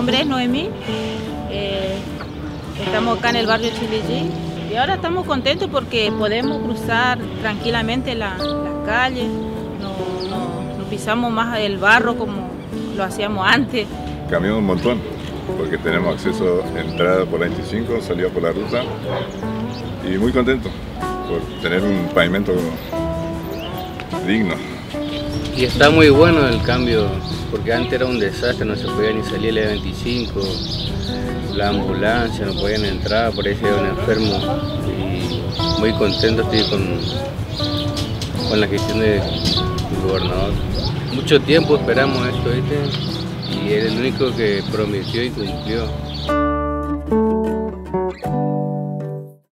Mi nombre es Noemí. Eh, estamos acá en el barrio Chilillí y ahora estamos contentos porque podemos cruzar tranquilamente las calles, no, pisamos más el barro como lo hacíamos antes. Cambió un montón porque tenemos acceso, a entrada por la 25, salida por la ruta y muy contentos por tener un pavimento digno. Y está muy bueno el cambio porque antes era un desastre, no se podía ni salir el E25, la ambulancia, no podían entrar, por ahí se iban enfermos. Y muy contento estoy con, con la gestión del gobernador. Mucho tiempo esperamos esto, ¿viste? Y era el único que prometió y cumplió.